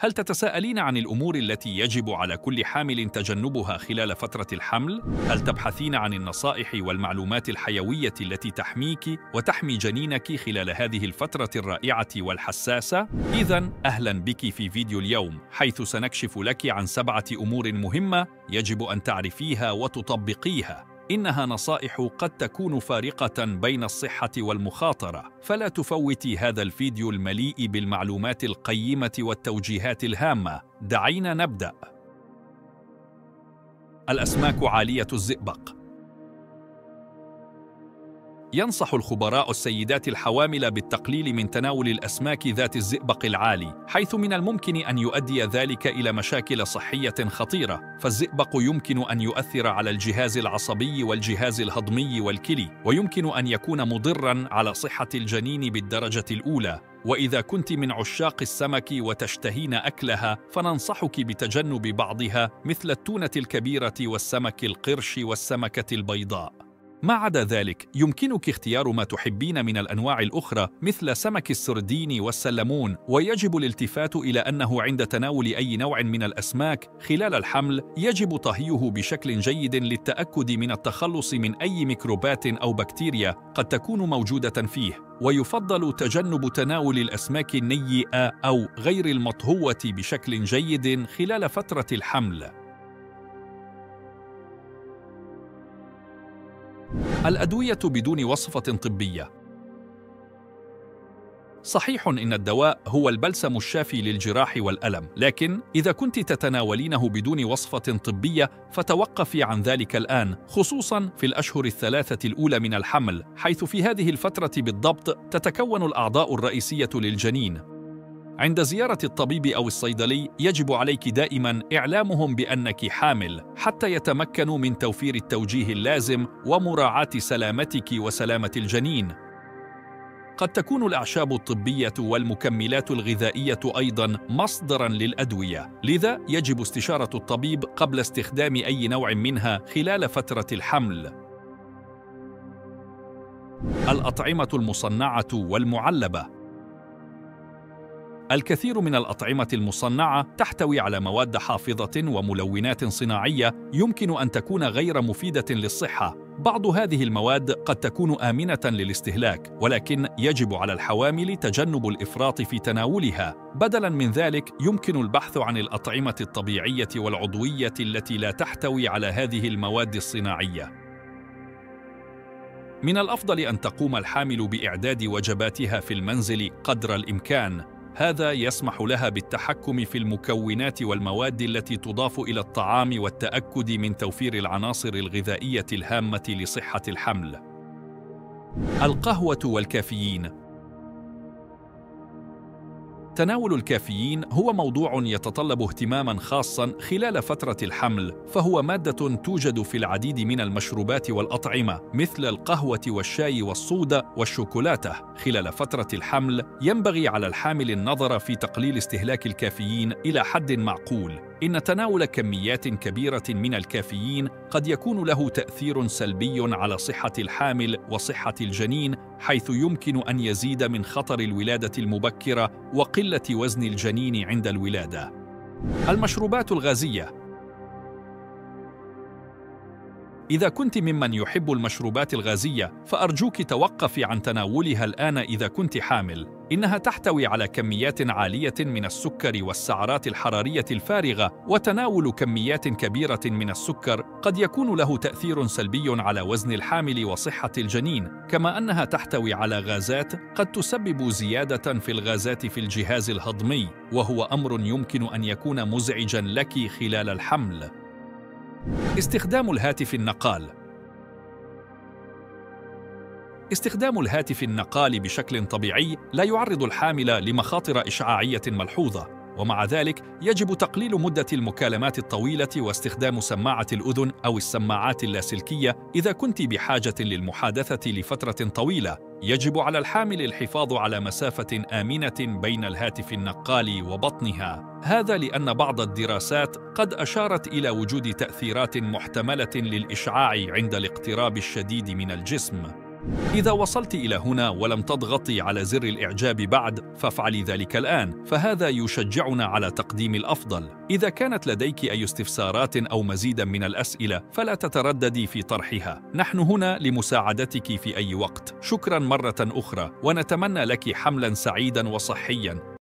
هل تتساءلين عن الأمور التي يجب على كل حامل تجنبها خلال فترة الحمل؟ هل تبحثين عن النصائح والمعلومات الحيوية التي تحميك وتحمي جنينك خلال هذه الفترة الرائعة والحساسة؟ إذا أهلا بك في فيديو اليوم حيث سنكشف لك عن سبعة أمور مهمة يجب أن تعرفيها وتطبقيها إنها نصائح قد تكون فارقة بين الصحة والمخاطرة، فلا تفوتي هذا الفيديو المليء بالمعلومات القيمة والتوجيهات الهامة. دعينا نبدأ. الأسماك عالية الزئبق ينصح الخبراء السيدات الحوامل بالتقليل من تناول الأسماك ذات الزئبق العالي، حيث من الممكن أن يؤدي ذلك إلى مشاكل صحية خطيرة، فالزئبق يمكن أن يؤثر على الجهاز العصبي والجهاز الهضمي والكلي، ويمكن أن يكون مضراً على صحة الجنين بالدرجة الأولى، وإذا كنت من عشاق السمك وتشتهين أكلها فننصحك بتجنب بعضها مثل التونة الكبيرة والسمك القرش والسمكة البيضاء. ما عدا ذلك يمكنك اختيار ما تحبين من الأنواع الأخرى مثل سمك السردين والسلمون ويجب الالتفات إلى أنه عند تناول أي نوع من الأسماك خلال الحمل يجب طهيه بشكل جيد للتأكد من التخلص من أي ميكروبات أو بكتيريا قد تكون موجودة فيه. ويفضل تجنب تناول الأسماك النيئة أو غير المطهوة بشكل جيد خلال فترة الحمل. الأدوية بدون وصفة طبية. صحيح إن الدواء هو البلسم الشافي للجراح والألم، لكن إذا كنت تتناولينه بدون وصفة طبية فتوقفي عن ذلك الآن، خصوصاً في الأشهر الثلاثة الأولى من الحمل، حيث في هذه الفترة بالضبط تتكون الأعضاء الرئيسية للجنين، عند زيارة الطبيب أو الصيدلي يجب عليك دائما إعلامهم بأنك حامل حتى يتمكنوا من توفير التوجيه اللازم ومراعاة سلامتك وسلامة الجنين. قد تكون الأعشاب الطبية والمكملات الغذائية أيضا مصدرا للأدوية، لذا يجب استشارة الطبيب قبل استخدام أي نوع منها خلال فترة الحمل. الأطعمة المصنعة والمعلبة الكثير من الأطعمة المصنعة تحتوي على مواد حافظة وملونات صناعية يمكن أن تكون غير مفيدة للصحة. بعض هذه المواد قد تكون آمنة للاستهلاك، ولكن يجب على الحوامل تجنب الإفراط في تناولها. بدلاً من ذلك، يمكن البحث عن الأطعمة الطبيعية والعضوية التي لا تحتوي على هذه المواد الصناعية. من الأفضل أن تقوم الحامل بإعداد وجباتها في المنزل قدر الإمكان هذا يسمح لها بالتحكم في المكونات والمواد التي تضاف إلى الطعام والتأكد من توفير العناصر الغذائية الهامة لصحة الحمل. القهوة والكافيين. تناول الكافيين هو موضوع يتطلب اهتماما خاصا خلال فترة الحمل، فهو مادة توجد في العديد من المشروبات والأطعمة مثل القهوة والشاي والصودا والشوكولاتة. خلال فترة الحمل ينبغي على الحامل النظر في تقليل استهلاك الكافيين إلى حد معقول، إن تناول كميات كبيرة من الكافيين قد يكون له تأثير سلبي على صحة الحامل وصحة الجنين، حيث يمكن أن يزيد من خطر الولادة المبكرة وقلة وزن الجنين عند الولادة. المشروبات الغازية إذا كنت ممن يحب المشروبات الغازية فأرجوك توقفي عن تناولها الآن إذا كنت حامل إنها تحتوي على كميات عالية من السكر والسعرات الحرارية الفارغة وتناول كميات كبيرة من السكر قد يكون له تأثير سلبي على وزن الحامل وصحة الجنين. كما أنها تحتوي على غازات قد تسبب زيادة في الغازات في الجهاز الهضمي وهو أمر يمكن أن يكون مزعجا لك خلال الحمل. استخدام الهاتف النقال. استخدام الهاتف النقال بشكل طبيعي لا يعرض الحامل لمخاطر إشعاعية ملحوظة ومع ذلك يجب تقليل مدة المكالمات الطويلة واستخدام سماعة الأذن أو السماعات اللاسلكية إذا كنت بحاجة للمحادثة لفترة طويلة. يجب على الحامل الحفاظ على مسافة آمنة بين الهاتف النقال وبطنها. هذا لأن بعض الدراسات قد أشارت إلى وجود تأثيرات محتملة للإشعاع عند الاقتراب الشديد من الجسم. إذا وصلت إلى هنا ولم تضغطي على زر الإعجاب بعد فافعلي ذلك الآن. فهذا يشجعنا على تقديم الأفضل. إذا كانت لديك أي استفسارات أو مزيدا من الأسئلة فلا تترددي في طرحها. نحن هنا لمساعدتك في أي وقت. شكرا مرة أخرى ونتمنى لك حملا سعيدا وصحيا.